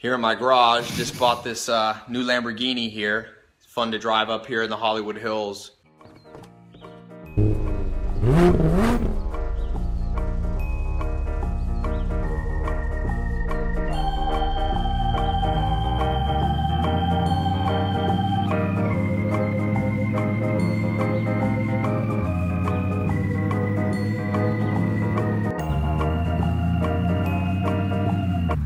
Here in my garage, just bought this uh, new Lamborghini here. It's fun to drive up here in the Hollywood Hills.